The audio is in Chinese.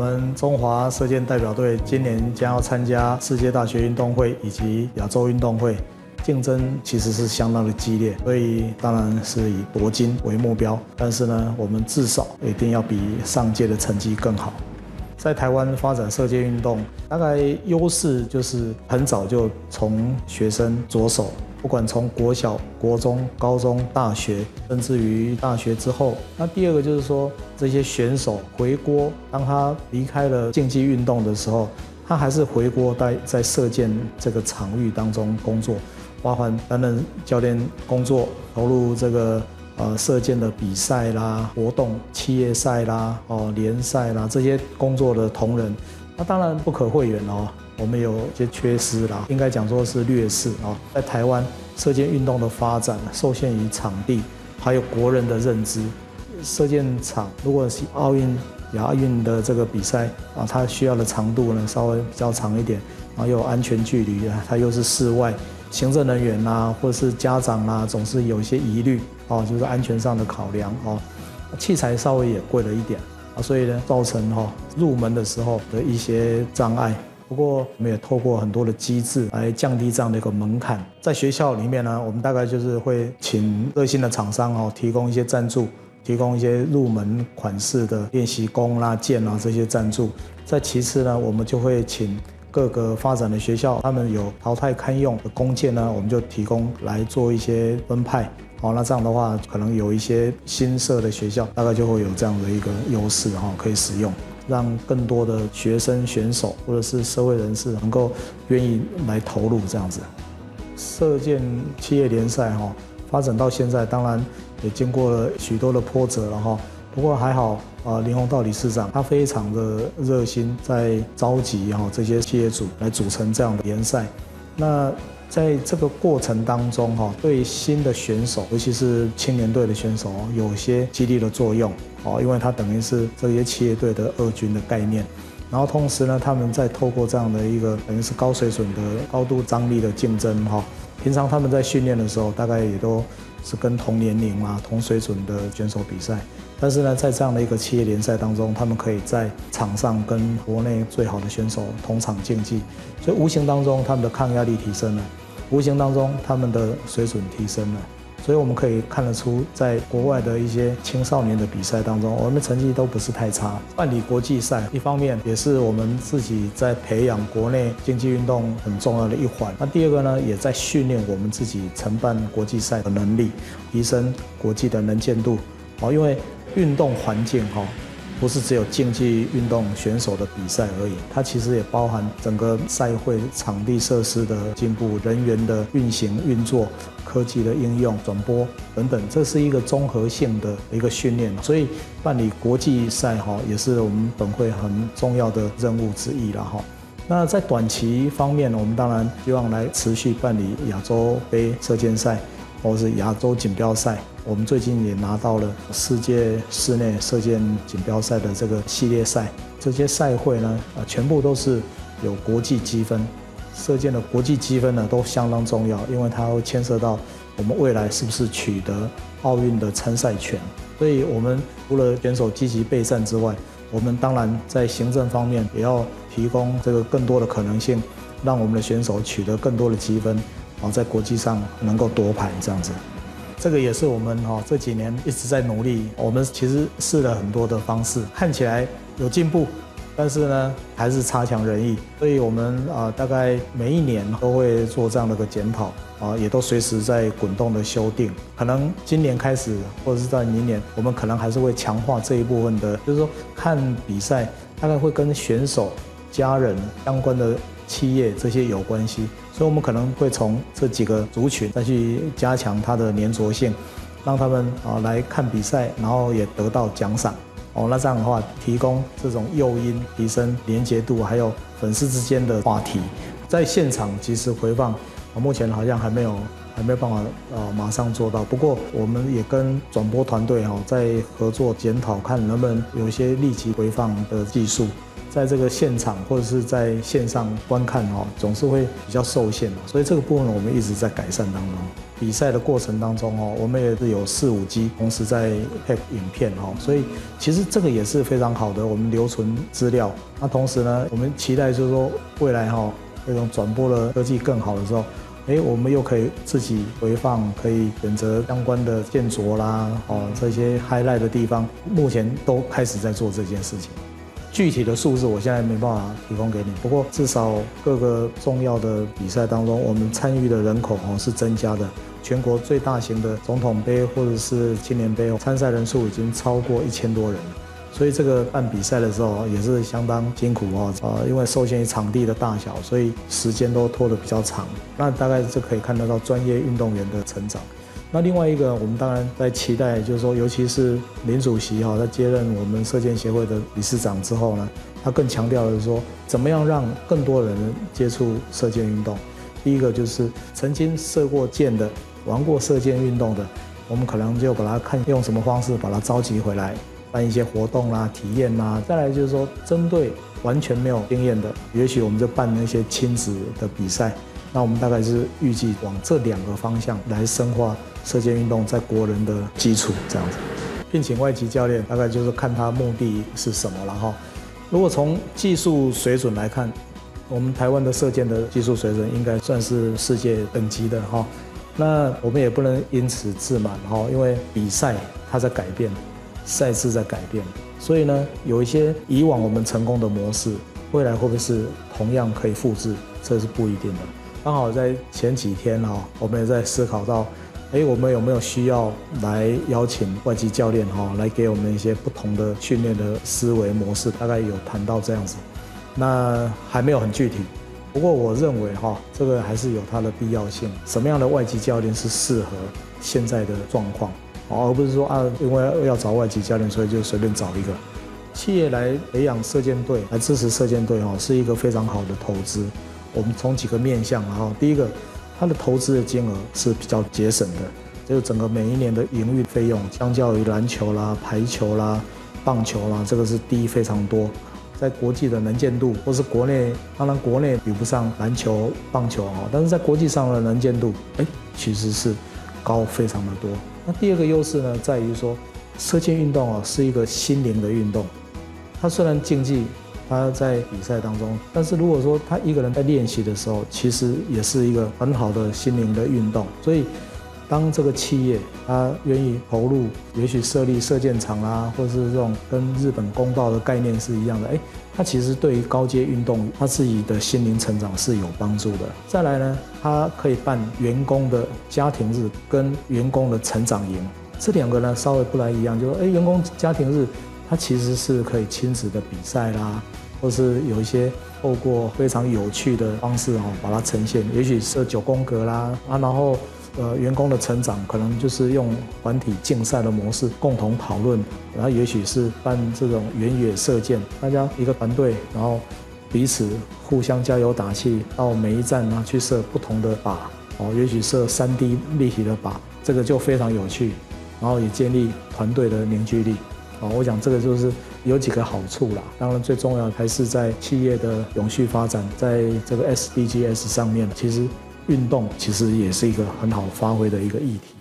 我们中华射箭代表队今年将要参加世界大学运动会以及亚洲运动会，竞争其实是相当的激烈，所以当然是以夺金为目标。但是呢，我们至少一定要比上届的成绩更好。在台湾发展射箭运动，大概优势就是很早就从学生着手。不管从国小、国中、高中、大学，甚至于大学之后，那第二个就是说，这些选手回国，当他离开了竞技运动的时候，他还是回国在在射箭这个场域当中工作，包含担任教练工作，投入这个呃射箭的比赛啦、活动、企业赛啦、哦联赛啦这些工作的同仁，那当然不可讳言哦。我们有些缺失啦，应该讲说是劣势啊。在台湾射箭运动的发展受限于场地，还有国人的认知。射箭场如果是奥运、亚运的这个比赛啊，它需要的长度呢稍微比较长一点，然后又有安全距离啊，它又是室外，行政人员呐或者是家长啊，总是有一些疑虑哦，就是安全上的考量哦。器材稍微也贵了一点啊，所以呢造成哈入门的时候的一些障碍。不过，我们也透过很多的机制来降低这样的一个门槛。在学校里面呢，我们大概就是会请热心的厂商哦，提供一些赞助，提供一些入门款式的练习弓啦、箭啊这些赞助。再其次呢，我们就会请各个发展的学校，他们有淘汰堪用的弓箭呢，我们就提供来做一些分派。好，那这样的话，可能有一些新设的学校，大概就会有这样的一个优势哈，可以使用。让更多的学生选手或者是社会人士能够愿意来投入这样子，射箭企业联赛哈发展到现在，当然也经过了许多的波折了哈。不过还好啊，林鸿道理事长他非常的热心，在召集哈这些企业主来组成这样的联赛。那在这个过程当中哈，对新的选手，尤其是青年队的选手，有些激励的作用。哦，因为它等于是这些企业队的二军的概念，然后同时呢，他们在透过这样的一个等于是高水准的高度张力的竞争哈，平常他们在训练的时候，大概也都是跟同年龄啊、同水准的选手比赛，但是呢，在这样的一个企业联赛当中，他们可以在场上跟国内最好的选手同场竞技，所以无形当中他们的抗压力提升了，无形当中他们的水准提升了。所以我们可以看得出，在国外的一些青少年的比赛当中，我们成绩都不是太差。办理国际赛，一方面也是我们自己在培养国内竞技运动很重要的一环。那第二个呢，也在训练我们自己承办国际赛的能力，提升国际的能见度。哦，因为运动环境哈。不是只有竞技运动选手的比赛而已，它其实也包含整个赛会场地设施的进步、人员的运行运作、科技的应用、转播等等，这是一个综合性的一个训练。所以办理国际赛哈，也是我们本会很重要的任务之一了哈。那在短期方面，我们当然希望来持续办理亚洲杯射箭赛，或是亚洲锦标赛。我们最近也拿到了世界室内射箭锦标赛的这个系列赛，这些赛会呢，啊，全部都是有国际积分，射箭的国际积分呢都相当重要，因为它会牵涉到我们未来是不是取得奥运的参赛权。所以，我们除了选手积极备战之外，我们当然在行政方面也要提供这个更多的可能性，让我们的选手取得更多的积分，然后在国际上能够夺牌这样子。这个也是我们哈这几年一直在努力。我们其实试了很多的方式，看起来有进步，但是呢还是差强人意。所以我们啊大概每一年都会做这样的个检讨啊，也都随时在滚动的修订。可能今年开始或者是在明年，我们可能还是会强化这一部分的，就是说看比赛大概会跟选手、家人相关的。企业这些有关系，所以我们可能会从这几个族群再去加强它的粘着性，让他们啊来看比赛，然后也得到奖赏哦。那这样的话，提供这种诱因，提升连接度，还有粉丝之间的话题，在现场及时回放，目前好像还没有还没有办法啊马上做到。不过我们也跟转播团队哈在合作检讨，看能不能有一些立即回放的技术。在这个现场或者是在线上观看哦，总是会比较受限，所以这个部分我们一直在改善当中。比赛的过程当中哦，我们也是有四五机同时在拍影片哦，所以其实这个也是非常好的，我们留存资料。那同时呢，我们期待就是说未来哈那种转播的科技更好的时候，哎，我们又可以自己回放，可以选择相关的建筑啦哦这些 highlight 的地方，目前都开始在做这件事情。具体的数字我现在没办法提供给你，不过至少各个重要的比赛当中，我们参与的人口哦是增加的。全国最大型的总统杯或者是青年杯，参赛人数已经超过一千多人，所以这个办比赛的时候也是相当辛苦哦。呃，因为受限于场地的大小，所以时间都拖得比较长。那大概就可以看得到专业运动员的成长。那另外一个，我们当然在期待，就是说，尤其是林主席哈，他接任我们射箭协会的理事长之后呢，他更强调的是说，怎么样让更多人接触射箭运动。第一个就是曾经射过箭的、玩过射箭运动的，我们可能就把它看用什么方式把它召集回来，办一些活动啦、体验啦。再来就是说，针对完全没有经验的，也许我们就办那些亲子的比赛。那我们大概是预计往这两个方向来深化。射箭运动在国人的基础这样子，聘请外籍教练大概就是看他目的是什么了哈。如果从技术水准来看，我们台湾的射箭的技术水准应该算是世界等级的哈。那我们也不能因此自满哈，因为比赛它在改变，赛制在改变，所以呢，有一些以往我们成功的模式，未来会不会是同样可以复制，这是不一定的。刚好在前几天哈，我们也在思考到。哎，我们有没有需要来邀请外籍教练哈，来给我们一些不同的训练的思维模式？大概有谈到这样子，那还没有很具体。不过我认为哈，这个还是有它的必要性。什么样的外籍教练是适合现在的状况？而不是说啊，因为要找外籍教练，所以就随便找一个。企业来培养射箭队，来支持射箭队哈，是一个非常好的投资。我们从几个面向哈，第一个。它的投资的金额是比较节省的，就是整个每一年的营运费用，相较于篮球啦、排球啦、棒球啦，这个是低非常多。在国际的能见度，或是国内，当然国内比不上篮球、棒球啊，但是在国际上的能见度，哎，其实是高非常的多。那第二个优势呢，在于说，射箭运动啊是一个心灵的运动，它虽然竞技。他在比赛当中，但是如果说他一个人在练习的时候，其实也是一个很好的心灵的运动。所以，当这个企业他愿意投入，也许设立射箭场啦，或是这种跟日本公道的概念是一样的，哎，他其实对于高阶运动他自己的心灵成长是有帮助的。再来呢，他可以办员工的家庭日跟员工的成长营，这两个呢稍微不来一样，就是哎，员工家庭日，它其实是可以亲子的比赛啦。或是有一些透过非常有趣的方式哈，把它呈现，也许是九宫格啦啊，然后呃员工的成长可能就是用团体竞赛的模式共同讨论，然后也许是办这种远野射箭，大家一个团队，然后彼此互相加油打气，到每一站呢去射不同的靶哦，也许射三 D 立体的靶，这个就非常有趣，然后也建立团队的凝聚力。哦，我想这个就是有几个好处啦。当然，最重要的还是在企业的永续发展，在这个 SDGs 上面，其实运动其实也是一个很好发挥的一个议题。